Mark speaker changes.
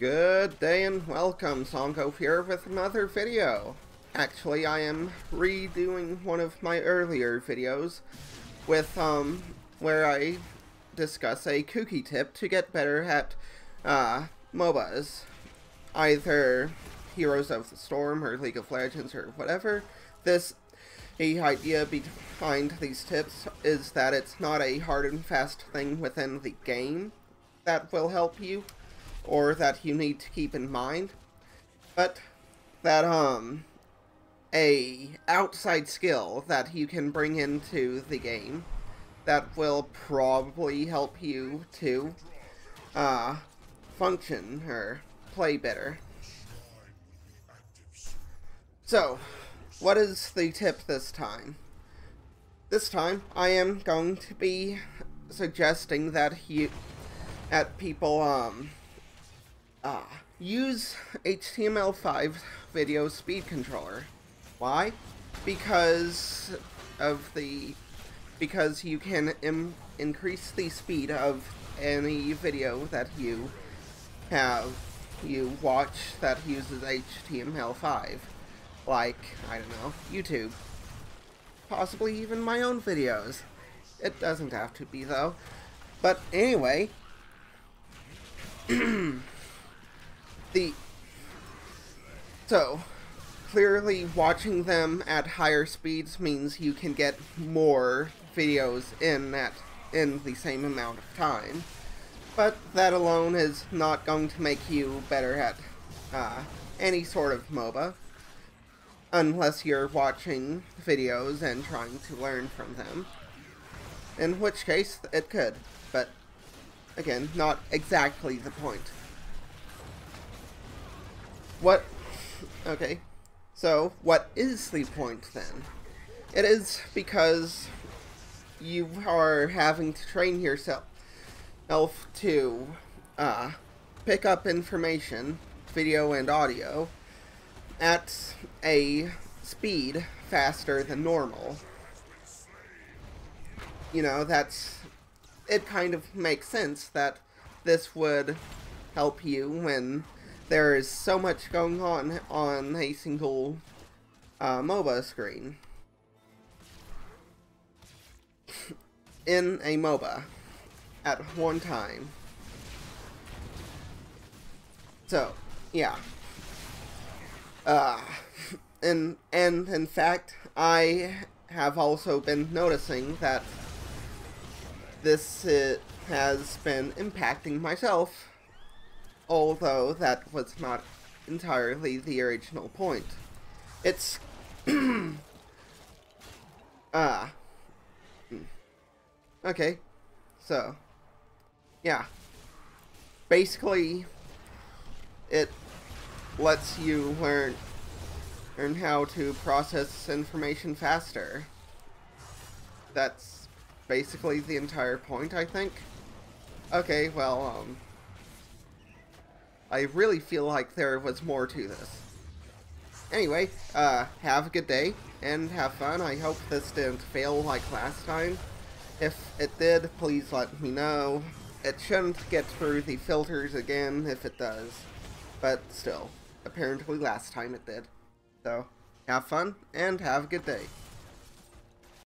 Speaker 1: Good day and welcome, Songo here with another video. Actually, I am redoing one of my earlier videos with, um, where I discuss a kooky tip to get better at, uh, MOBAs. Either Heroes of the Storm or League of Legends or whatever. This, the idea behind these tips is that it's not a hard and fast thing within the game that will help you or that you need to keep in mind, but that um a outside skill that you can bring into the game that will probably help you to uh function or play better. So, what is the tip this time? This time, I am going to be suggesting that you, at people, um, uh, use HTML5 video speed controller. Why? Because of the because you can increase the speed of any video that you have you watch that uses HTML5 like I don't know YouTube possibly even my own videos it doesn't have to be though but anyway the so clearly watching them at higher speeds means you can get more videos in at in the same amount of time. But that alone is not going to make you better at uh, any sort of MOBA unless you're watching videos and trying to learn from them. In which case it could but again not exactly the point what... Okay. So, what is the point then? It is because you are having to train yourself elf to uh, pick up information, video and audio, at a speed faster than normal. You know, that's... It kind of makes sense that this would help you when there is so much going on on a single uh, MOBA screen. In a MOBA at one time. So, yeah. Uh, and, and in fact, I have also been noticing that this uh, has been impacting myself although that was not entirely the original point. It's... ah. okay. So. Yeah. Basically, it lets you learn learn how to process information faster. That's basically the entire point, I think. Okay, well, um... I really feel like there was more to this. Anyway, uh, have a good day, and have fun. I hope this didn't fail like last time. If it did, please let me know. It shouldn't get through the filters again if it does. But still, apparently last time it did. So, have fun, and have a good day.